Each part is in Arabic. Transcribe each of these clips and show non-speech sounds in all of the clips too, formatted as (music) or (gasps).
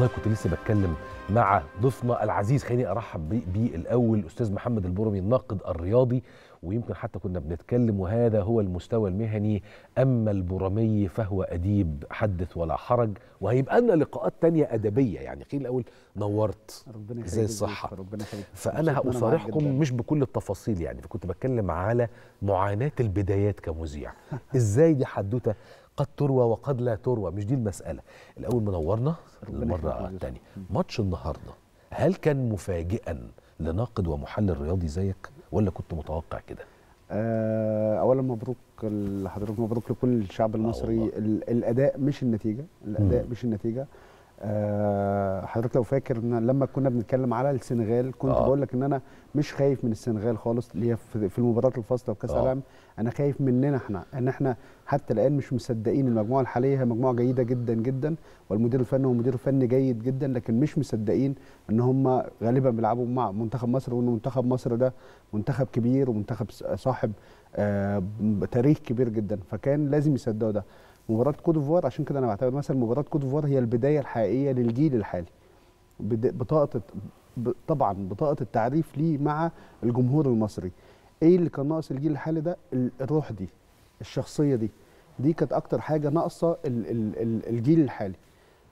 والله كنت لسه بتكلم مع ضيفنا العزيز خليني أرحب بيه الأول الاستاذ محمد البرمي الناقد الرياضي ويمكن حتى كنا بنتكلم وهذا هو المستوى المهني أما البرمي فهو أديب حدث ولا حرج وهيبقى لنا لقاءات تانية أدبية يعني خليني الأول نورت ربنا إزاي يخليك الصحة؟ ربنا فأنا جداً. مش بكل التفاصيل يعني فكنت بتكلم على معاناة البدايات كمذيع. إزاي دي حدوتة قد تروى وقد لا تروى. مش دي المسألة. الأول منورنا المرة الثانية. ماتش النهاردة. هل كان مفاجئا لناقد ومحلل رياضي زيك ولا كنت متوقع كده؟ آه، اولا مبروك لحضرتك مبروك لكل الشعب المصري. والله. ال- الأداء مش النتيجة. الأداء مم. مش النتيجة. آه، حضرتك لو فاكر إن لما كنا بنتكلم على السنغال كنت آه. بقول لك إن أنا مش خايف من السنغال خالص اللي هي في المباراه الفاصلة وكأس آه. العالم أنا خايف مننا إحنا إن إحنا حتى الآن مش مصدقين المجموعة الحالية هي مجموعة جيدة جدا جدا والمدير الفني هو مدير فني جيد جدا لكن مش مصدقين إن هم غالبا بيلعبوا مع منتخب مصر وإن منتخب مصر ده منتخب كبير ومنتخب صاحب آه، تاريخ كبير جدا فكان لازم يصدقوا ده مباراة كوت ديفوار عشان كده أنا بعتبر مثلا مباراة كوت ديفوار هي البداية الحقيقية للجيل الحالي. بطاقة طبعا بطاقة التعريف ليه مع الجمهور المصري. إيه اللي كان ناقص الجيل الحالي ده؟ ال- الروح دي الشخصية دي. دي كانت أكتر حاجة ناقصة ال- ال- ال- الجيل الحالي.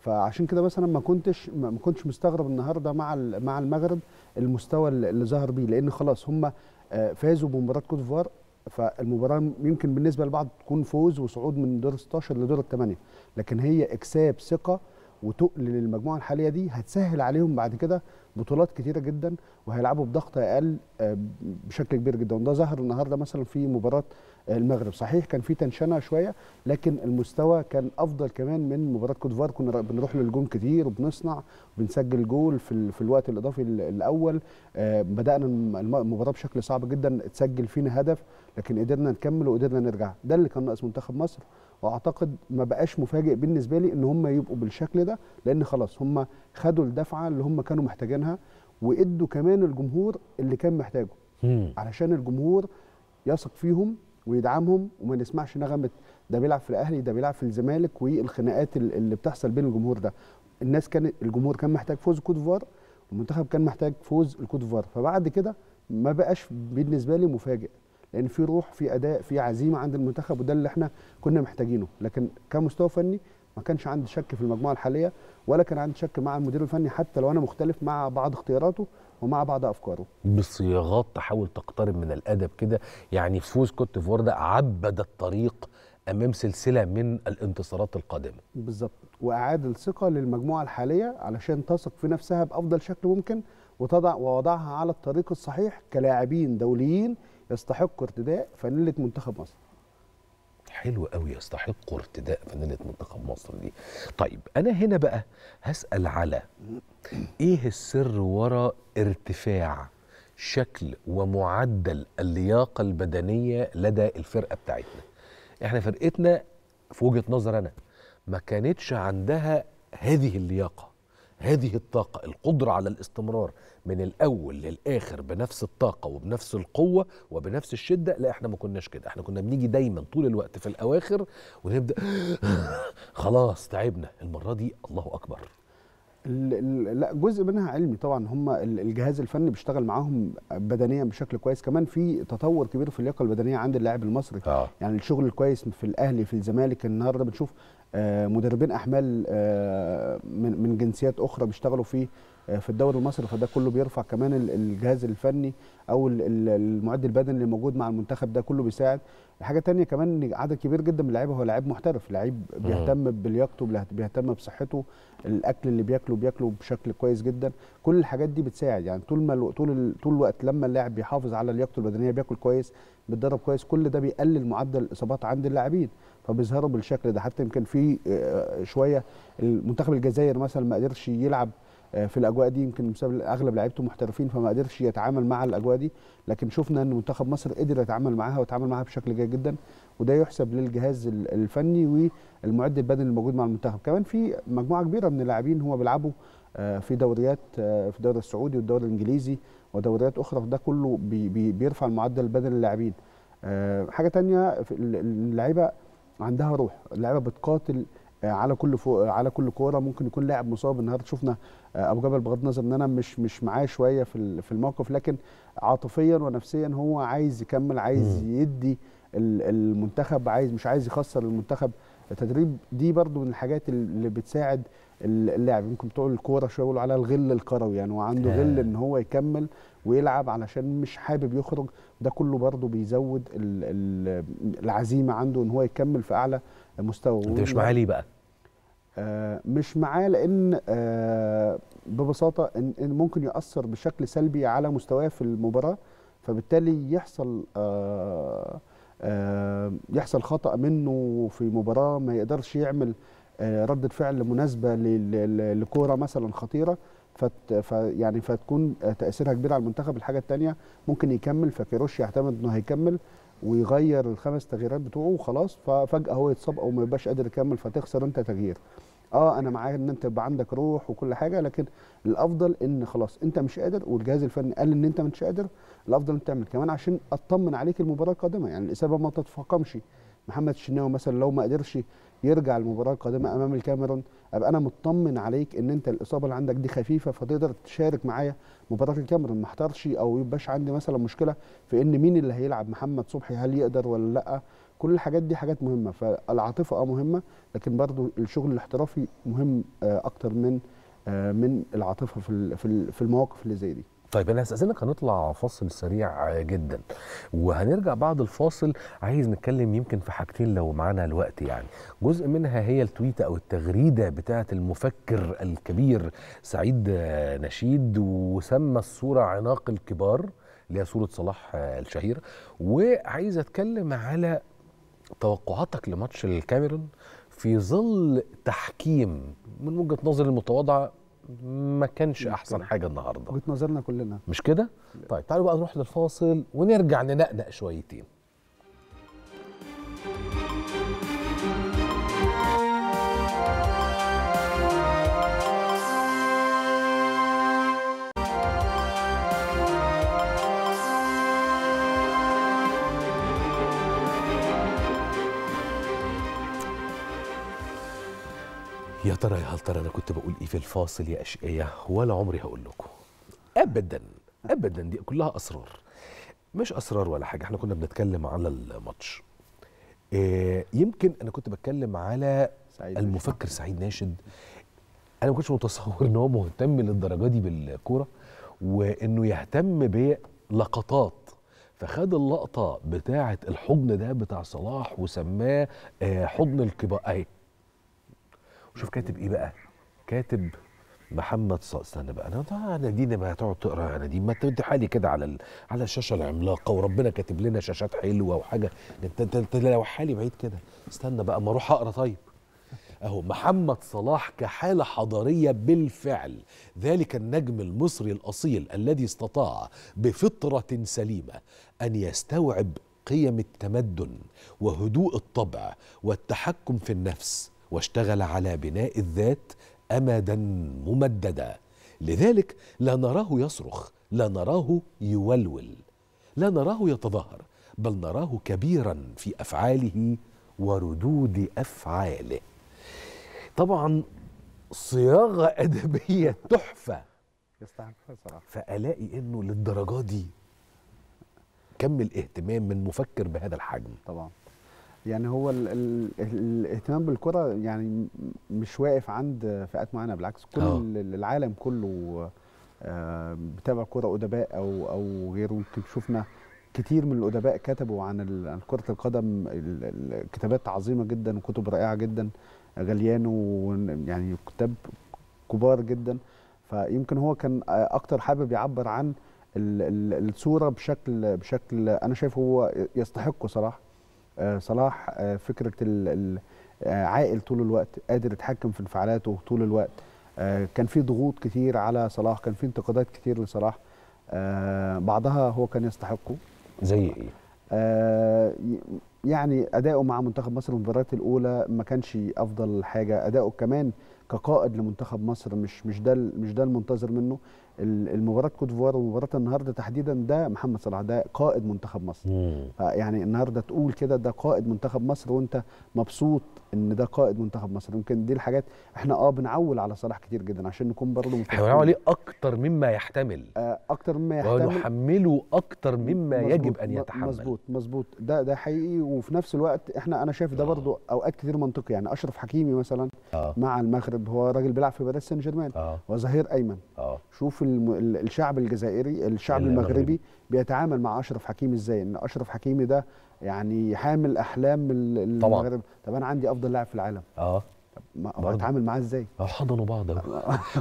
فعشان كده مثلا ما كنتش ما كنتش مستغرب النهارده مع مع المغرب المستوى اللي اللي ظهر بيه. لأن خلاص هم آه، فازوا بمباراة كوت ديفوار فالمباراة يمكن بالنسبة لبعض تكون فوز وصعود من دور 16 لدور الثمانيه لكن هي إكساب ثقة وتقل للمجموعة الحالية دي هتسهل عليهم بعد كده بطولات كتيرة جدا وهيلعبوا بضغط أقل آه، بشكل كبير جدا. وده ظهر النهارده مثلا في مباراة المغرب. صحيح كان في تنشنة شوية لكن المستوى كان أفضل كمان من مباراة كوت ديفوار كنا بنروح للجون كتير وبنصنع وبنسجل جول في في الوقت الإضافي ال- الأول. آه، بدأنا الم- الم- المباراة بشكل صعب جدا اتسجل فينا هدف لكن قدرنا نكمل وقدرنا نرجع. ده اللي كان ناقص منتخب مصر. وأعتقد ما بقاش مفاجئ بالنسبة لي إن هم يبقوا بالشكل ده لأن خلاص هم خدوا الدفعة اللي هم كانوا محتاجينها وإدوا كمان الجمهور اللي كان محتاجه. علشان الجمهور يثق فيهم ويدعمهم وما نسمعش نغمه ده بيلعب في الاهلي ده بيلعب في الزمالك والخناقات ال- اللي بتحصل بين الجمهور ده. الناس كان الجمهور كان محتاج فوز كوت ديفوار والمنتخب كان محتاج فوز الكوت ديفوار فبعد كده ما بقاش بالنسبة لي مفاجئ لأن في روح في أداء في عزيمة عند المنتخب وده اللي إحنا كنا محتاجينه. لكن كمستوى فني ما كانش عندي شك في المجموعة الحالية ولا كان عندي شك مع المدير الفني حتى لو أنا مختلف مع بعض اختياراته ومع بعض أفكاره. بصياغات تحاول تقترب من الأدب كده. يعني فوز كوت ديفوار ده عبد الطريق أمام سلسلة من الانتصارات القادمة. بالظبط. واعاد الثقة للمجموعة الحالية علشان تثق في نفسها بأفضل شكل ممكن وتضع ووضعها على الطريق الصحيح كلاعبين دوليين يستحقوا ارتداء فانيله منتخب مصر. حلو قوي يستحقوا ارتداء فانيله منتخب مصر دي. طيب أنا هنا بقى هسأل على إيه السر وراء ارتفاع شكل ومعدل اللياقة البدنية لدى الفرقة بتاعتنا؟ إحنا فرقتنا في وجهة نظر أنا ما كانتش عندها هذه اللياقة. هذه الطاقة القدرة على الاستمرار من الأول للآخر بنفس الطاقة وبنفس القوة وبنفس الشدة لا إحنا ما كناش كده. إحنا كنا بنيجي دايما طول الوقت في الأواخر ونبدأ (gasps) خلاص تعبنا. المرة دي الله أكبر. لا جزء منها علمي طبعا. هم ال- الجهاز الفني بيشتغل معاهم بدنيا بشكل كويس. كمان في تطور كبير في اللياقة البدنية عند اللاعب المصري. آه. يعني الشغل الكويس في الأهلي في الزمالك النهارده بنشوف آه، مدربين أحمال آه، من من جنسيات أخرى بيشتغلوا في آه، في الدوري المصري. فده كله بيرفع كمان ال- الجهاز الفني أو ال- ال- المعد البدني اللي موجود مع المنتخب ده كله بيساعد. حاجة تانية كمان إن عدد كبير جدا من اللعيبة هو لعيب محترف لعيب بيهتم بلياقته بيهتم بصحته الأكل اللي بياكله بياكله بشكل كويس جدا. كل الحاجات دي بتساعد. يعني طول ما طول طول الوقت لما اللاعب بيحافظ على لياقته البدنية بياكل كويس بيتدرب كويس كل ده بيقلل معدل الإصابات عند اللاعبين. فبيظهروا بالشكل ده. حتى يمكن في آه، شوية المنتخب الجزائر مثلا ما قدرش يلعب آه، في الأجواء دي يمكن بسبب أغلب لعيبته محترفين فما قدرش يتعامل مع الأجواء دي. لكن شفنا إن منتخب مصر قدر يتعامل معاها ويتعامل معاها بشكل جيد جدا وده يحسب للجهاز ال- الفني والمعد البدني الموجود مع المنتخب. كمان في مجموعة كبيرة من اللاعبين هم بيلعبوا آه، في دوريات في الدوري السعودي والدوري الإنجليزي ودوريات أخرى فده كله بي بي بيرفع المعدل البدني للاعبين. حاجة ال- اللعيبة عندها روح. اللعيبه بتقاتل آه، على كل فوق على كل كورة. ممكن يكون لاعب مصاب. النهارده شفنا آه، أبو جبل بغض النظر إن أنا مش مش معاه شوية في في الموقف لكن عاطفيا ونفسيا هو عايز يكمل عايز. يدي ال- المنتخب عايز مش عايز يخسر المنتخب. التدريب دي برضو من الحاجات اللي بتساعد ال- اللاعب يمكن بتوع الكورة شوية يقولوا على الغل الكروي. يعني وعنده آه. غل إن هو يكمل. ويلعب علشان مش حابب يخرج ده كله برضو بيزود ال- ال- العزيمة عنده إن هو يكمل في أعلى مستوى. أنت مش معاه ليه بقى؟ آه، مش معاه لأن آه، ببساطة إن إن ممكن يأثر بشكل سلبي على مستواه في المباراة فبالتالي يحصل آه، آه، يحصل خطأ منه في مباراة ما يقدرش يعمل آه، ردة فعل مناسبة لكورة مثلا خطيرة. فت ف يعني فتكون تأثيرها كبير على المنتخب. الحاجة الثانية ممكن يكمل فكيروش يعتمد إنه هيكمل ويغير الخمس تغييرات بتوعه وخلاص ففجأة هو يتصاب أو ما يبقاش قادر يكمل فتخسر أنت تغيير. آه أنا معاك إن أنت يبقى عندك روح وكل حاجة لكن الأفضل إن خلاص أنت مش قادر والجهاز الفني قال إن أنت مش قادر الأفضل أنت تعمل كمان عشان أطمن عليك المباراة القادمة. يعني الاصابه ما تتفاقمش. محمد الشناوي مثلا لو ما قدرش يرجع المباراة القادمة أمام الكاميرون أبقى أنا مطمن عليك إن أنت الإصابة اللي عندك دي خفيفة فتقدر تشارك معايا مباراة الكاميرون ما احترش أو يبقاش عندي مثلا مشكلة في إن مين اللي هيلعب محمد صبحي هل يقدر ولا لأ؟ كل الحاجات دي حاجات مهمة فالعاطفة آه مهمة لكن برضو الشغل الاحترافي مهم آه، أكتر من آه، من العاطفة في في المواقف اللي زي دي. طيب أنا هستاذنك هنطلع فاصل سريع جدا. وهنرجع بعد الفاصل. عايز نتكلم يمكن في حاجتين لو معانا الوقت يعني. جزء منها هي التويتة أو التغريدة بتاعه المفكر الكبير سعيد نشيد وسمى الصورة عناق الكبار اللي هي صورة صلاح الشهير. وعايز أتكلم على توقعاتك لماتش الكاميرون في ظل تحكيم من وجهة نظري المتواضعة ما كانش أحسن حاجة النهارده. وجهة نظرنا كلنا. مش كده؟ طيب تعالوا بقى نروح للفاصل ونرجع ننقنق شويتين. يا ترى يا هل ترى أنا كنت بقول إيه في الفاصل يا أشقية؟ ولا عمري هقول لكم. ابدا ابدا دي كلها أسرار. مش أسرار ولا حاجة إحنا كنا بنتكلم على الماتش. إيه يمكن أنا كنت بتكلم على سعيد المفكر سعيد ناشد. أنا ما كنتش متصور إن هو مهتم للدرجة دي بالكورة وإنه يهتم بلقطات. فخد اللقطة بتاعة الحضن ده بتاع صلاح وسماه آه، حضن الكبار. أهي. وشوف كاتب إيه بقى؟ كاتب محمد ص... استنى بقى أنا أنا دي ما هتقعد تقرأ أنا دي ما انت حالي كده على ال... على الشاشة العملاقة وربنا كاتب لنا شاشات حلوة وحاجة. أنت أنت, لو حالي بعيد كده. استنى بقى اما أروح أقرأ طيب. أهو محمد صلاح كحالة حضارية بالفعل. ذلك النجم المصري الأصيل الذي استطاع بفطرة سليمة أن يستوعب قيم التمدن وهدوء الطبع والتحكم في النفس. واشتغل على بناء الذات امدا ممددا. لذلك لا نراه يصرخ لا نراه يولول لا نراه يتظاهر بل نراه كبيرا في أفعاله وردود أفعاله. طبعا صياغة (laughs) أدبية تحفة. يستحق صراحة فألاقي إنه للدرجة دي كم الاهتمام من مفكر بهذا الحجم. طبعا. يعني هو ال ال الاهتمام بالكرة يعني مش واقف عند فئات معينة بالعكس كل. ال- العالم كله آه، بتابع كرة أدباء أو أو غيره. يمكن شفنا كتير من الأدباء كتبوا عن كرة القدم ال- ال- كتابات عظيمة جدا وكتب رائعة جدا. غليانو يعني كتاب كبار جدا. فيمكن هو كان أكتر حابب يعبر عن ال- ال- الصورة بشكل بشكل أنا شايف هو يستحقه صلاح آه، صلاح آه، فكرة آه، عاقل طول الوقت قادر يتحكم في انفعالاته طول الوقت. آه، كان في ضغوط كتير على صلاح كان في انتقادات كتير لصلاح. آه، بعضها هو كان يستحقه. زي إيه؟ آه، يعني أداؤه مع منتخب مصر المباريات الأولى ما كانش أفضل حاجة. أداؤه كمان كقائد لمنتخب مصر مش مش ده مش ده المنتظر منه. المباراة كوت ديفوار ومباراة النهارده تحديدا ده محمد صلاح ده قائد منتخب مصر. مم. يعني النهارده تقول كده ده قائد منتخب مصر وانت مبسوط ان ده قائد منتخب مصر. يمكن دي الحاجات إحنا آه بنعول على صلاح كتير جدا عشان نكون برضه إحنا بنعمل عليه أكتر مما يحتمل. آه، أكتر مما يحتمل. ونحمله أكتر مما مظبوط، يجب أن يتحمل. مظبوط مظبوط. ده ده حقيقي. وفي نفس الوقت إحنا أنا شايف ده آه. برضه أوقات كتير منطقي. يعني أشرف حكيمي مثلا آه. مع المغرب هو راجل بيلعب في باريس سان جيرمان. آه. هو ظهير أيمن. آه. شوف الشعب الجزائري الشعب المغربي. بيتعامل مع أشرف حكيمي إزاي إن أشرف حكيمي ده يعني حامل أحلام ال- طبعاً. المغرب طب أنا عندي أفضل لاعب في العالم آه هو برضه. هتعامل معاه إزاي آه حضنوا بعض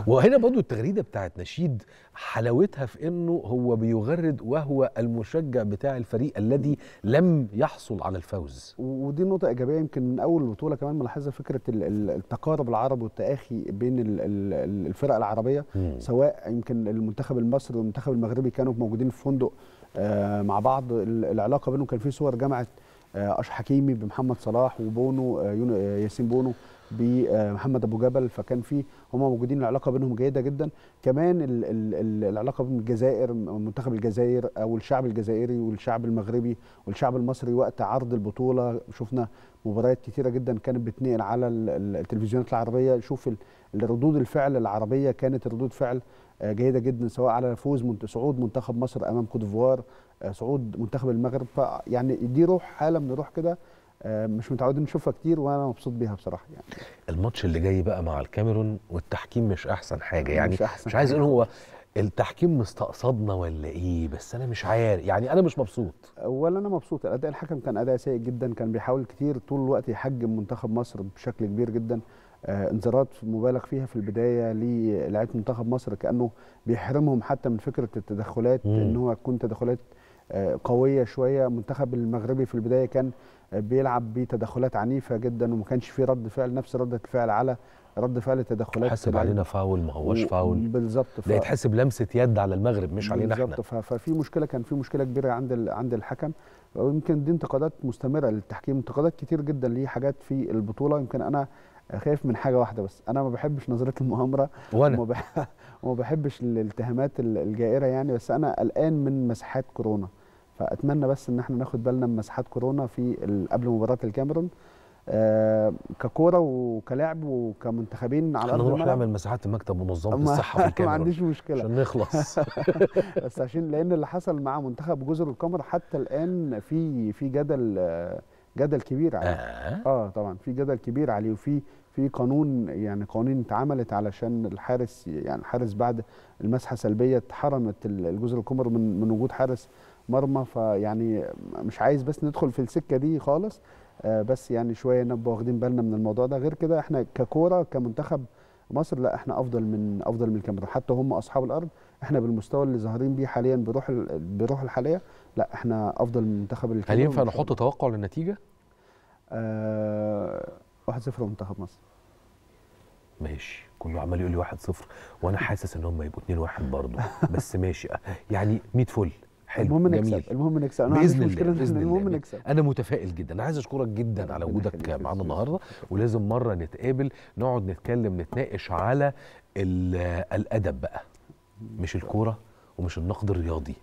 وهنا برضو التغريدة بتاعت نشيد حلاوتها في إنه هو بيغرد وهو المشجع بتاع الفريق الذي لم يحصل على الفوز ودي نقطة إيجابية يمكن من أول البطولة كمان ال- ال- التقارب العربي والتآخي بين ال- ال- الفرق العربية مم. سواء يمكن المنتخب المصري والمنتخب المغربي كانوا موجودين في فندق آه، مع بعض ال- العلاقة بينهم كان في صور جمعت آه، أشرف حكيمي بمحمد صلاح وبونو ياسين بونو بمحمد أبو جبل فكان في هم موجودين العلاقة بينهم جيدة جدا. كمان ال ال ال العلاقة بين الجزائر منتخب الجزائر أو الشعب الجزائري والشعب المغربي والشعب المصري وقت عرض البطولة. شفنا مباريات كتيرة جدا كانت بتنقل على ال- ال- التلفزيونات العربية. شوف الردود الفعل العربية كانت ردود فعل آه، جيدة جدا سواء على فوز صعود منتخب مصر أمام كوت ديفوار آه، صعود منتخب المغرب. يعني دي روح حاله من الروح كده. آه، مش متعودين نشوفها كتير وأنا مبسوط بيها بصراحة يعني. الماتش اللي جاي بقى مع الكاميرون والتحكيم مش أحسن حاجة يعني. مش أحسن مش عايز. أقول هو التحكيم مستقصدنا ولا إيه؟ بس أنا مش عارف يعني أنا مش مبسوط. ولا أنا مبسوط. اداء الحكم كان أداء سيء جدا كان بيحاول كتير طول الوقت يحجم منتخب مصر بشكل كبير جدا. آه انذارات مبالغ فيها في البداية للاعيبة منتخب مصر كأنه بيحرمهم حتى من فكرة التدخلات مم. إن هو تكون تدخلات آه قوية شوية. المنتخب المغربي في البداية كان بيلعب بتدخلات عنيفة جدا وما كانش فيه رد فعل نفس ردة الفعل على رد فعل التدخلات الع- علينا فاول ما هوش فاول. بالظبط. ف- ده يتحسب لمسة يد على المغرب مش علينا إحنا. بالظبط ففي مشكلة كان في مشكلة كبيرة عند ال- عند الحكم. ويمكن دي انتقادات مستمرة للتحكيم. انتقادات كتير جدا ليه حاجات في البطولة. يمكن أنا خايف من حاجة واحدة بس. أنا ما بحبش نظرية المؤامرة. وأنا. وما بح- (laughs) وما بحبش الاتهامات ال- الجائرة يعني. بس أنا قلقان من مساحات كورونا. فأتمنى بس إن إحنا ناخد بالنا من مساحات كورونا في قبل مباراة الكاميرون. آه ككورة وكلاعب وكمنتخبين على أرض نروح الملعب. نعمل مساحات المكتب منظمه ما- الصحة في (laughs) ما الكاميرون. عنديش مشكلة. عشان نخلص. (laughs) بس عشان لأن اللي حصل مع منتخب جزر القمر حتى الآن في في جدل جدل كبير عليه. آه. آه طبعا في جدل كبير عليه وفي في قانون يعني قوانين اتعملت علشان الحارس يعني الحارس بعد المسحة سلبية اتحرمت ال- الجزر القمر من من وجود حارس مرمى فيعني مش عايز بس ندخل في السكة دي خالص. آه بس يعني شوية نبقى واخدين بالنا من الموضوع ده. غير كده إحنا ككورة كمنتخب مصر لا إحنا أفضل من أفضل من الكاميرون. حتى هم أصحاب الأرض إحنا بالمستوى اللي ظاهرين بيه حاليا بروح بروح الحالية لا إحنا أفضل من منتخب هل الكاميرون ينفع إن شاء نحط توقع للنتيجة؟ آه 1-0 منتخب مصر. ماشي. كله عمال يقول لي 1-0 وأنا حاسس إن هم يبقوا 2-1 برضه. (laughs) بس ماشي. يعني 100 فل. حلو المهم جميل. نكسب المهم نكسب. أنا بإذن الله بإذن المهم الله. نكسب. أنا متفائل جدا. أنا عايز أشكرك جدا على وجودك. معانا النهارده ولازم مرة نتقابل نقعد نتكلم نتناقش على ال- الأدب بقى مش الكورة ومش النقد الرياضي.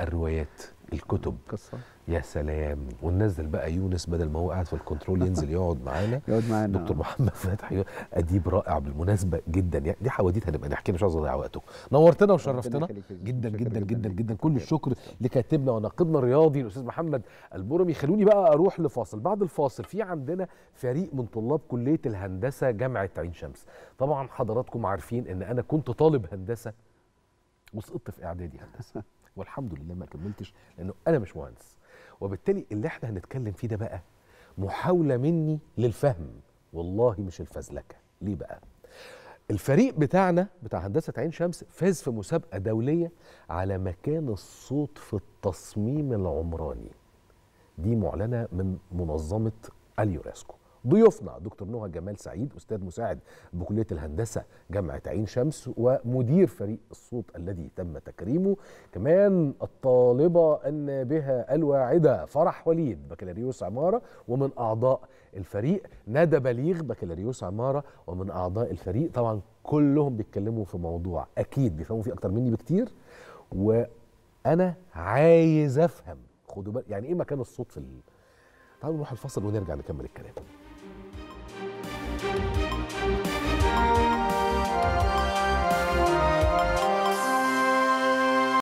الروايات الكتب. قصة. يا سلام. وننزل بقى يونس بدل ما هو قاعد في الكنترول ينزل يقعد معانا. (laughs) يقعد معانا. دكتور محمد فتحي أديب رائع بالمناسبة جدا. يعني دي حواديت هنبقى نحكي مش عايز أضيع وقته. نورتنا وشرفتنا. جدا جدا جدا. جدا كل. الشكر لكاتبنا وناقدنا الرياضي الأستاذ محمد البرمي. خلوني بقى أروح لفاصل. بعد الفاصل في عندنا فريق من طلاب كلية الهندسة جامعة عين شمس. طبعا حضراتكم عارفين إن أنا كنت طالب هندسة وسقطت في إعدادي هندسة. (laughs) والحمد لله ما كملتش لأنه أنا مش مهندس. وبالتالي اللي إحنا هنتكلم فيه ده بقى محاولة مني للفهم. والله مش الفزلكة. ليه بقى؟ الفريق بتاعنا بتاع هندسة عين شمس فاز في مسابقة دولية على مكان الصوت في التصميم العمراني. دي معلنة من منظمة اليونسكو. ضيوفنا دكتور نهى جمال سعيد أستاذ مساعد بكلية الهندسة جامعة عين شمس ومدير فريق الصوت الذي تم تكريمه. كمان الطالبة النابهة الواعدة فرح وليد بكالوريوس عمارة ومن أعضاء الفريق. ندى بليغ بكالوريوس عمارة ومن أعضاء الفريق. طبعا كلهم بيتكلموا في موضوع أكيد بيفهموا فيه أكتر مني بكتير. وأنا عايز أفهم خدوا بالك يعني إيه مكان الصوت في ال... تعالوا نروح الفصل ونرجع نكمل الكلام. Thank you.